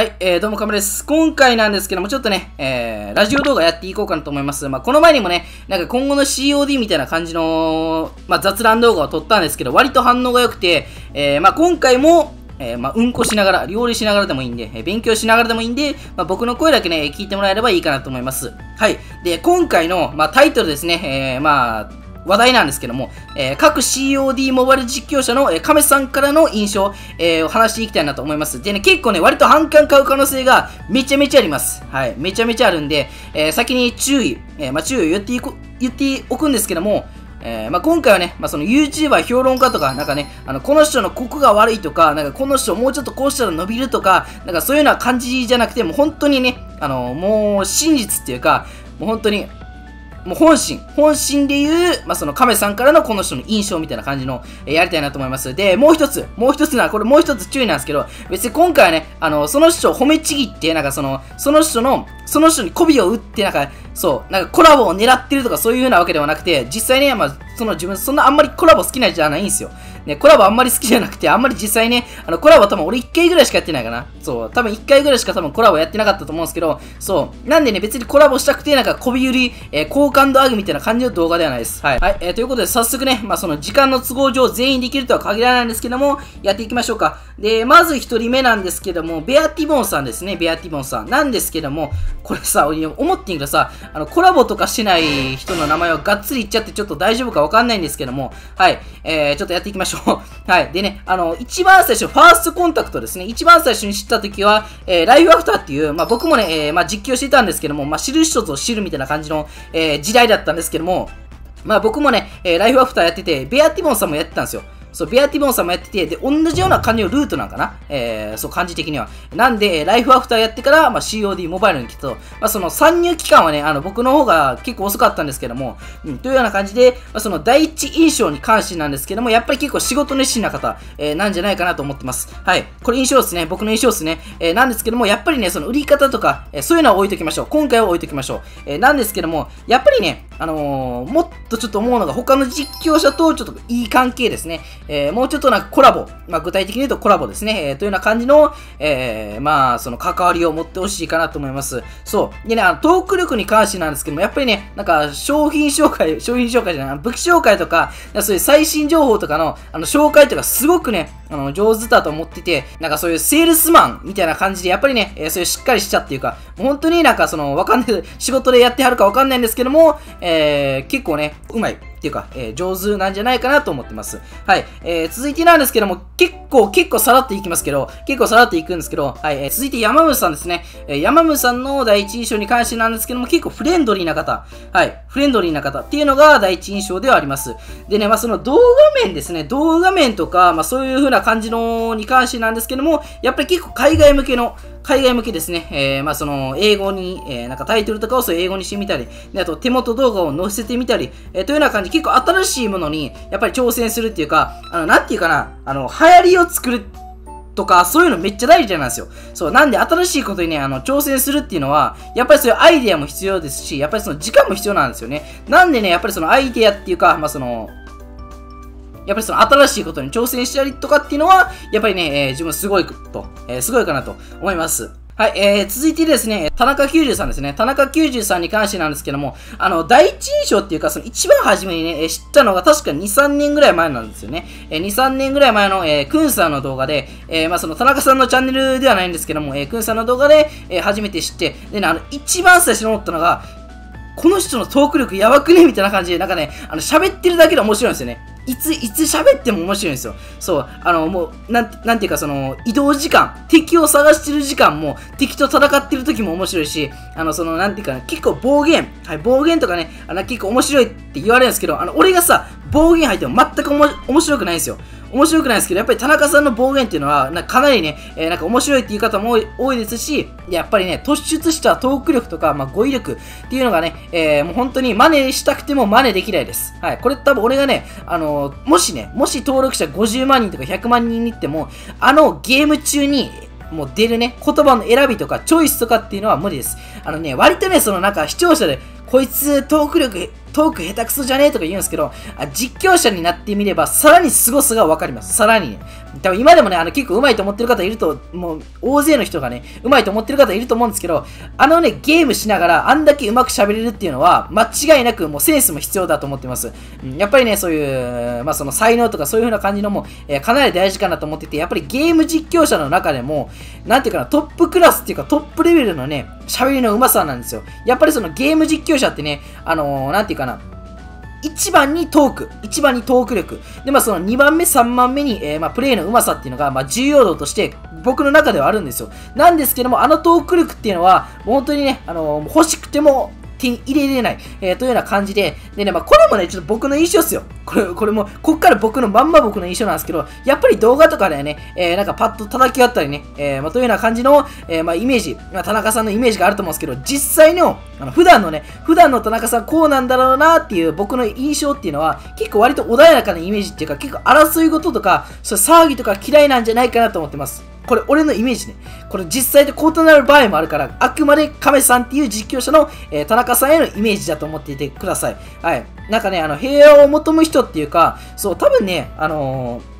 はい、えー、どうも、かむです。今回なんですけども、ちょっとね、えー、ラジオ動画やっていこうかなと思います。まあ、この前にもね、なんか今後の COD みたいな感じの、まあ、雑談動画を撮ったんですけど、割と反応が良くて、えー、まあ、今回も、えー、まあ、うんこしながら、料理しながらでもいいんで、えー、勉強しながらでもいいんで、まあ、僕の声だけね、聞いてもらえればいいかなと思います。はい。で、今回の、まあ、タイトルですね、えー、まあ、話題なんですけども、えー、各 COD モバイル実況者の、えー、亀さんからの印象、えー、を話していきたいなと思います。でね、結構ね、割と反感買う可能性がめちゃめちゃあります。はい、めちゃめちゃあるんで、えー、先に注意、えー、まあ、注意を言っていこ言っておくんですけども、えーまあ、今回はね、まあ、その YouTuber 評論家とか、なんかね、あの、この人のここが悪いとか、なんかこの人もうちょっとこうしたら伸びるとか、なんかそういうような感じじゃなくて、もう本当にね、あの、もう真実っていうか、もう本当に、もう本心、本心で言う、まあ、その亀さんからのこの人の印象みたいな感じの、えー、やりたいなと思います。で、もう一つ、もう一つな、これもう一つ注意なんですけど、別に今回はね、あの、その人を褒めちぎって、なんかその、その人の、その人に媚びを打って、なんか、そう、なんかコラボを狙ってるとかそういう風なわけではなくて、実際ね、まあ、その自分、そんなあんまりコラボ好きなじゃないんですよ。ね、コラボあんまり好きじゃなくて、あんまり実際ね、あの、コラボ多分俺1回ぐらいしかやってないかな。そう、多分1回ぐらいしか多分コラボやってなかったと思うんですけど、そう、なんでね、別にコラボしたくて、なんか、こび売り、えー、好感度上げみたいな感じの動画ではないです。はい。はい、えー、ということで、早速ね、まあ、その時間の都合上全員できるとは限らないんですけども、やっていきましょうか。で、まず1人目なんですけども、ベアティボンさんですね、ベアティボンさん。なんですけども、これさ、思ってんけどさ、あの、コラボとかしない人の名前をがっつり言っちゃってちょっと大丈夫かわかんないんですけども、はい。えー、ちょっとやっていきましょう。はい。でね、あの、一番最初、ファーストコンタクトですね。一番最初に知った時は、えー、ライフアフターっていう、まあ、僕もね、えー、まあ、実況してたんですけども、まあ、知る人ぞ知るみたいな感じの、えー、時代だったんですけども、まあ、僕もね、えー、ライフアフターやってて、ベアティモンさんもやってたんですよ。そう、ビアティボンさんもやってて、で、同じような感じのルートなんかなえー、そう、感じ的には。なんで、ライフアフターやってから、まあ、COD モバイルに来たと、まあ、その参入期間はね、あの、僕の方が結構遅かったんですけども、うん、というような感じで、まあ、その第一印象に関してなんですけども、やっぱり結構仕事熱心な方、えー、なんじゃないかなと思ってます。はい。これ印象ですね。僕の印象ですね。えー、なんですけども、やっぱりね、その売り方とか、えー、そういうのは置いときましょう。今回は置いときましょう。えー、なんですけども、やっぱりね、あのー、もっとちょっと思うのが、他の実況者とちょっといい関係ですね。えー、もうちょっとなんかコラボ、まあ、具体的に言うとコラボですね、えー、というような感じの、えー、まあ、その関わりを持ってほしいかなと思います。そう。でね、あの、トーク力に関してなんですけども、やっぱりね、なんか、商品紹介、商品紹介じゃない、武器紹介とか、そういう最新情報とかの、あの、紹介とかすごくね、あの、上手だと思ってて、なんかそういうセールスマンみたいな感じで、やっぱりね、えー、そういうしっかりしちゃっていうか、本当になんかその、わかんない、仕事でやってはるかわかんないんですけども、えー、結構ね、うまい。っていうか、えー、上手なんじゃないかなと思ってます。はい。えー、続いてなんですけども、結構、結構さらっていきますけど、結構さらっていくんですけど、はい。えー、続いて山ムさんですね。えー、山ムさんの第一印象に関してなんですけども、結構フレンドリーな方。はい。フレンドリーな方っていうのが第一印象ではあります。でね、まあその動画面ですね。動画面とか、まあそういう風な感じのに関してなんですけども、やっぱり結構海外向けの、海外向けですね、えー、まあその、英語に、えー、なんかタイトルとかをそう英語にしてみたり、であと手元動画を載せてみたり、えー、というような感じ、結構新しいものに、やっぱり挑戦するっていうか、あの、なんていうかな、あの、流行りをを作るとか、そういうのめっちゃ大事なんですよ。そう、なんで新しいことにね、あの、挑戦するっていうのは、やっぱりそういうアイデアも必要ですし、やっぱりその時間も必要なんですよね。なんでね、やっぱりそのアイデアっていうか、まあその、やっぱりその新しいことに挑戦したりとかっていうのは、やっぱりね、えー、自分すごいと、えー、すごいかなと思います。はい、えー、続いてですね、田中90さんですね。田中90さんに関してなんですけども、あの、第一印象っていうか、その一番初めにね、知ったのが確か2、3年ぐらい前なんですよね。えー、2、3年ぐらい前の、えー、くんさんの動画で、えー、まあその田中さんのチャンネルではないんですけども、えー、くんさんの動画で、えー、初めて知って、でね、あの、一番最初に思ったのが、この人のトーク力やばくねみたいな感じで、なんかね、あの、喋ってるだけで面白いんですよね。いつ、いつ喋っても面白いんですよ。そう、あの、もう、なん、なんていうか、その、移動時間、敵を探してる時間も、敵と戦ってる時も面白いし、あの、その、なんていうか、ね、結構暴言、はい、暴言とかね、あの、結構面白いって言われるんですけど、あの、俺がさ、暴言入っても全く面白くないんですよ。面白くないですけど、やっぱり田中さんの暴言っていうのは、なかなりね、えー、なんか面白いっていう方も多いですし、やっぱりね、突出したトーク力とか、まあ、語彙力っていうのがね、えー、もう本当に真似したくても真似できないです。はい。これ多分俺がね、あのー、もしね、もし登録者50万人とか100万人に行っても、あのゲーム中に、もう出るね、言葉の選びとかチョイスとかっていうのは無理です。あのね、割とね、そのなんか視聴者で、こいつトーク力トーク下手くそじゃねえとか言うんですけど、あ実況者になってみれば、さらに凄さがわかります。さらにね。多分今でもね、あの結構上手いと思ってる方いると、もう大勢の人がね、上手いと思ってる方いると思うんですけど、あのね、ゲームしながらあんだけ上手く喋れるっていうのは、間違いなくもうセンスも必要だと思ってます。うん、やっぱりね、そういう、まあその才能とかそういう風な感じのも、えー、かなり大事かなと思ってて、やっぱりゲーム実況者の中でも、なんていうかな、トップクラスっていうかトップレベルのね、喋りの上手さなんですよ。やっぱりそのゲーム実況者ってね、あのー、なんていうかかな、1番にトーク、1番にトーク力。で、まあその2番目、3番目に、えー、まあプレイのうまさっていうのが、まあ重要度として僕の中ではあるんですよ。なんですけども、あのトーク力っていうのは、本当にね、あの、欲しくても手に入れれない、えー、というような感じで、でね、まあ、これもね、ちょっと僕の印象っすよ。これ、これも、こっから僕のまんま僕の印象なんですけど、やっぱり動画とかでね、えー、なんかパッと叩き合ったりね、えー、まあ、というような感じの、えー、まあ、イメージ、まあ、田中さんのイメージがあると思うんですけど、実際の、あの、普段のね、普段の田中さんこうなんだろうなっていう僕の印象っていうのは、結構割と穏やかなイメージっていうか、結構争い事とか、そう騒ぎとか嫌いなんじゃないかなと思ってます。これ俺のイメージね。これ実際と異なる場合もあるから、あくまで亀さんっていう実況者の、えー、田中さんへのイメージだと思っていてください。はい。なんかね、あの、平和を求む人っていうか、そう、多分ね、あのー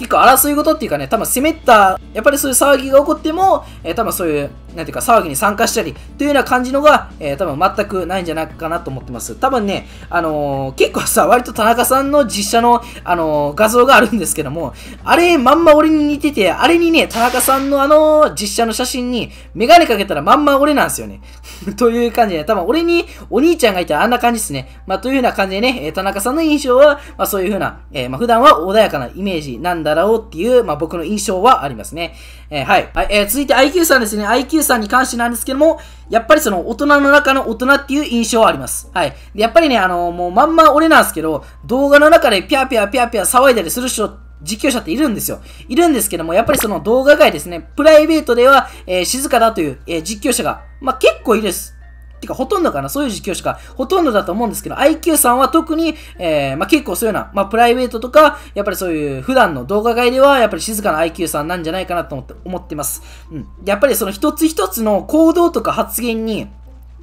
結構争い事っていうかね、多分攻めた、やっぱりそういう騒ぎが起こっても、えー、多分そういう、なんていうか騒ぎに参加したりというような感じのが、えー、多分全くないんじゃないかなと思ってます。多分ね、あのー、結構さ、割と田中さんの実写の、あのー、画像があるんですけども、あれまんま俺に似てて、あれにね、田中さんのあの実写の写真にメガネかけたらまんま俺なんですよね。という感じで、多分俺にお兄ちゃんがいたらあんな感じですね。まあ、というような感じでね、田中さんの印象は、まあ、そういう風な、えー、まあ、普段は穏やかなイメージなんだろうっていう、まあ、僕の印象はありますね。えー、はい。はい、えー、続いて IQ さんですね。IQ さんに関してなんですけども、やっぱりその大人の中の大人っていう印象はあります。はい。でやっぱりね、あのもうまんま俺なんですけど、動画の中でピャーピャーピャーピャー騒いだりする人実況者っているんですよ。いるんですけども、やっぱりその動画外ですね、プライベートでは、えー、静かだという、えー、実況者が、まあ、結構いるです。てか、ほとんどかなそういう実況しかほとんどだと思うんですけど、IQ さんは特に、えー、まあ、結構そういうような、まあ、プライベートとか、やっぱりそういう普段の動画外では、やっぱり静かな IQ さんなんじゃないかなと思って、思ってます。うん。やっぱりその一つ一つの行動とか発言に、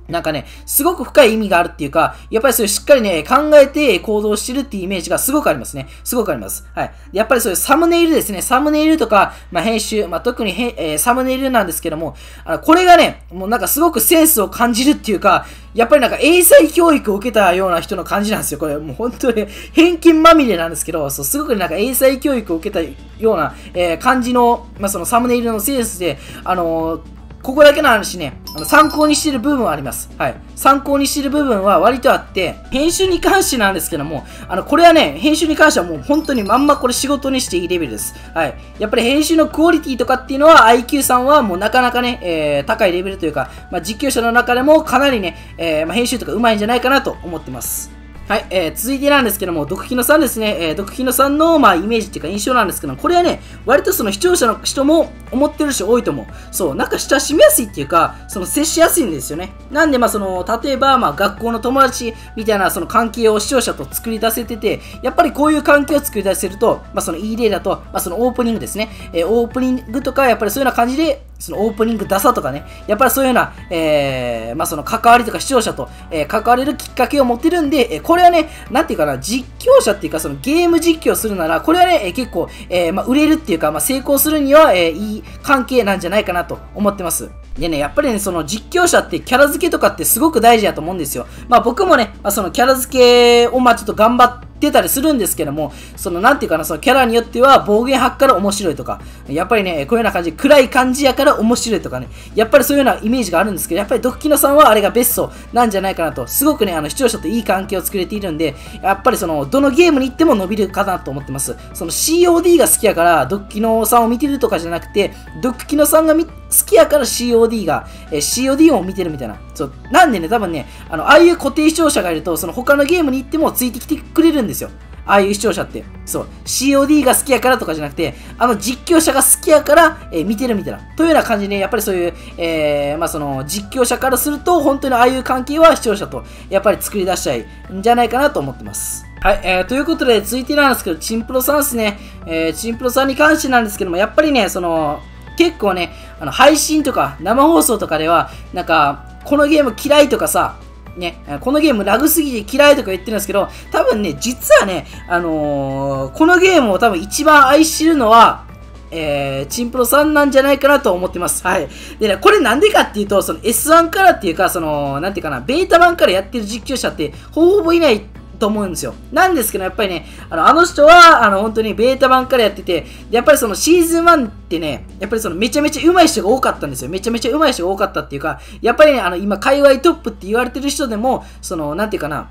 なんかね、すごく深い意味があるっていうか、やっぱりそういうしっかりね、考えて行動してるっていうイメージがすごくありますね。すごくあります。はい。やっぱりそういうサムネイルですね。サムネイルとか、まあ、編集、まあ、特にへ、えー、サムネイルなんですけども、あの、これがね、もうなんかすごくセンスを感じるっていうか、やっぱりなんか英才教育を受けたような人の感じなんですよ。これもう本当に 偏見まみれなんですけど、そうすごくなんか英才教育を受けたような、えー、感じの、まあ、そのサムネイルのセンスで、あのーここだけの話ね、あの参考にしてる部分はあります。はい。参考にしてる部分は割とあって、編集に関してなんですけども、あの、これはね、編集に関してはもう本当にまんまこれ仕事にしていいレベルです。はい。やっぱり編集のクオリティとかっていうのは IQ さんはもうなかなかね、えー、高いレベルというか、まあ、実況者の中でもかなりね、えー、まあ、編集とか上手いんじゃないかなと思ってます。はい、えー、続いてなんですけども、毒キノさんですね、えー、毒キノさんの、まあ、イメージっていうか印象なんですけども、これはね、割とその視聴者の人も思ってる人多いと思う。そう、なんか親しみやすいっていうか、その接しやすいんですよね。なんで、まあ、その、例えば、まあ、学校の友達みたいな、その関係を視聴者と作り出せてて、やっぱりこういう関係を作り出せると、まあ、そのいい例だと、まあ、そのオープニングですね、えー、オープニングとか、やっぱりそういうような感じで、そのオープニングダサとかね、やっぱりそういうような、えー、まあその関わりとか視聴者と、えー、関われるきっかけを持ってるんで、えー、これはね、なんていうかな、実況者っていうか、そのゲーム実況するなら、これはね、えー、結構、えー、まあ売れるっていうか、まあ成功するには、えー、いい関係なんじゃないかなと思ってます。でね、やっぱりね、その実況者ってキャラ付けとかってすごく大事だと思うんですよ。まあ僕もね、まあ、そのキャラ付けをまあちょっと頑張って、ってたりするんですけども、その、なんていうかな、そのキャラによっては暴言吐くから面白いとか、やっぱりね、こういうような感じ、暗い感じやから面白いとかね、やっぱりそういうようなイメージがあるんですけど、やっぱりドッキノさんはあれがベストなんじゃないかなと、すごくね、あの、視聴者といい関係を作れているんで、やっぱりその、どのゲームに行っても伸びるかなと思ってます。その COD が好きやから、ドッキノさんを見てるとかじゃなくて、ドッキノさんが見て好きやから COD が、え COD を見てるみたいな。そう、なんでね、多分ね、あの、ああいう固定視聴者がいると、その他のゲームに行ってもついてきてくれるんですよ。ああいう視聴者って。そう。COD が好きやからとかじゃなくて、あの実況者が好きやから、えー、見てるみたいな。というような感じで、やっぱりそういう、えー、まあその、実況者からすると、本当にああいう関係は視聴者と、やっぱり作り出したいんじゃないかなと思ってます。はい、えー、ということで、続いてなんですけど、チンプロさんですね。えー、チンプロさんに関してなんですけども、やっぱりね、その、結構ね、あの配信とか生放送とかでは、なんか、このゲーム嫌いとかさ、ね、このゲームラグすぎて嫌いとか言ってるんですけど、多分ね、実はね、あのー、このゲームを多分一番愛してるのは、えー、チンプロさんなんじゃないかなと思ってます。はい。でね、これなんでかっていうと、その S1 からっていうか、その、なんていうかな、ベータ版からやってる実況者ってほぼほぼいないと思うんですよ。なんですけど、やっぱりね、あのあの人は、あの、本当にベータ版からやってて、やっぱりそのシーズン1ってね、やっぱりそのめちゃめちゃ上手い人が多かったんですよ。めちゃめちゃ上手い人が多かったっていうか、やっぱりね、あの、今、界隈トップって言われてる人でも、その、なんていうかな、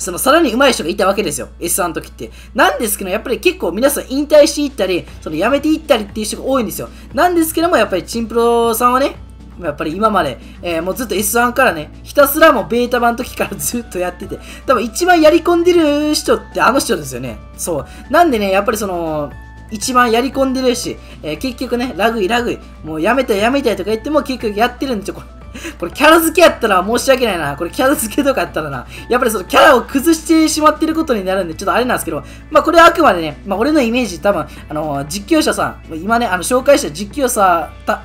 そのさらに上手い人がいたわけですよ。S1 の時って。なんですけど、やっぱり結構皆さん引退していったり、その辞めていったりっていう人が多いんですよ。なんですけども、やっぱりチンプロさんはね、やっぱり今まで、えー、もうずっと S1 からね、ひたすらもうベータ版の時から ずっとやってて、多分一番やり込んでる人ってあの人ですよね。そう。なんでね、やっぱりその、一番やり込んでるし、えー、結局ね、ラグイラグイ、もうやめたやめたいとか言っても結局やってるんですよ。これキャラ付けやったら申し訳ないな。これキャラ付けとかやったらな。やっぱりそのキャラを崩してしまってることになるんで、ちょっとあれなんですけど、まあこれはあくまでね、まあ俺のイメージ多分、あのー、実況者さん、今ね、あの紹介した実況者た、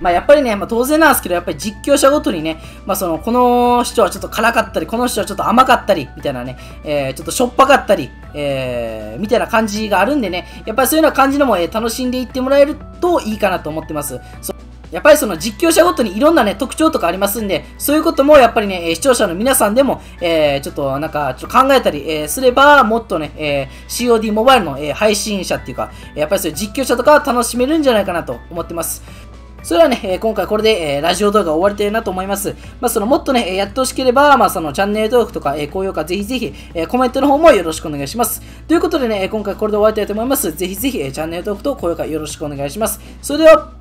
まあやっぱりね、まあ当然なんですけど、やっぱり実況者ごとにね、まあその、この人はちょっと辛かったり、この人はちょっと甘かったり、みたいなね、えー、ちょっとしょっぱかったり、えー、みたいな感じがあるんでね、やっぱりそういうような感じのも、えー、楽しんでいってもらえるといいかなと思ってます。やっぱりその実況者ごとにいろんなね、特徴とかありますんで、そういうこともやっぱりね、視聴者の皆さんでも、えー、ちょっとなんか、ちょっと考えたり、えー、すれば、もっとね、えー、COD モバイルの、えー、配信者っていうか、やっぱりそういう実況者とかは楽しめるんじゃないかなと思ってます。それはね、え今回これで、えラジオ動画終わりたいなと思います。まあ、そのもっとね、やってほしければ、まあ、そのチャンネル登録とか、え高評価ぜひぜひ、えコメントの方もよろしくお願いします。ということでね、今回これで終わりたいと思います。ぜひぜひ、チャンネル登録と高評価よろしくお願いします。それでは、